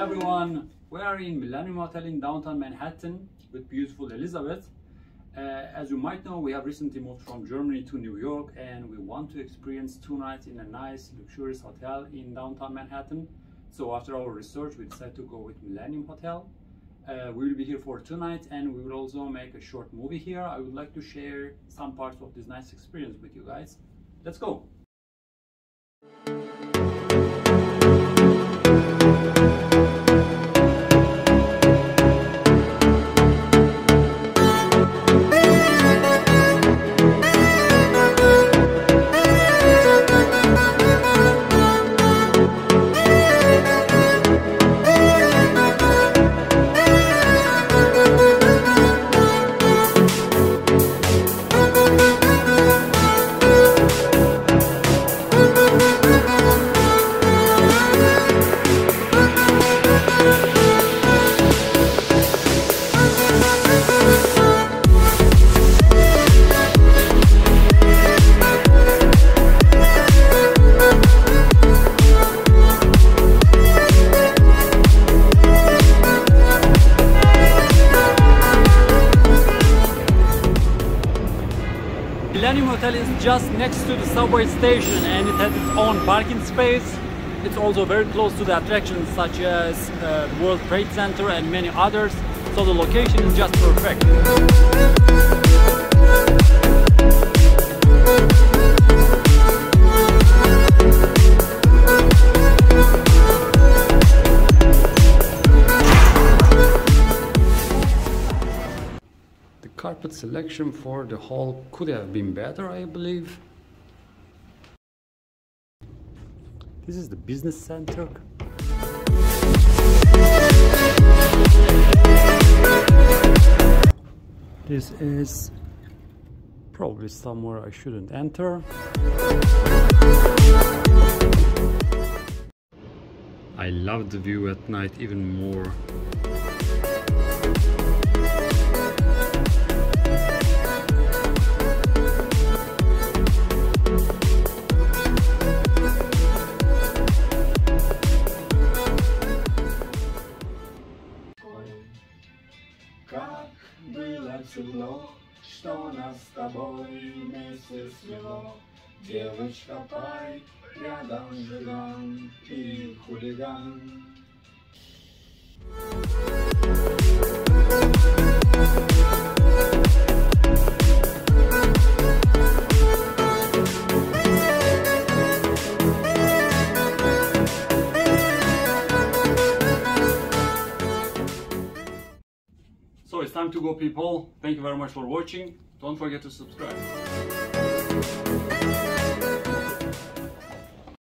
Everyone, we are in Millennium Hotel in downtown Manhattan with beautiful Elizabeth. Uh, as you might know, we have recently moved from Germany to New York and we want to experience two nights in a nice, luxurious hotel in downtown Manhattan. So after our research, we decided to go with Millennium Hotel. Uh, we will be here for two nights and we will also make a short movie here. I would like to share some parts of this nice experience with you guys. Let's go! Millennium Hotel is just next to the subway station and it has its own parking space. It's also very close to the attractions such as uh, World Trade Center and many others. So the location is just perfect. Carpet selection for the hall could have been better, I believe. This is the business center. This is probably somewhere I shouldn't enter. I love the view at night even more. Как было тепло, что нас с тобой вместе свело. Девочка пай, рядом жиган и хулиган. So it's time to go people. Thank you very much for watching. Don't forget to subscribe.